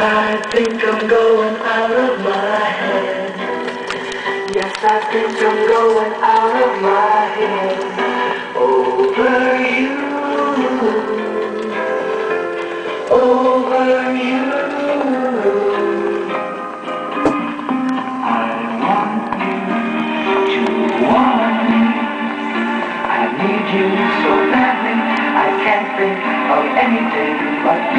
I think I'm going out of my head. Yes, I think I'm going out of my head. Over you. Over you. I want you to want me. I need you so badly. I can't think of anything but you.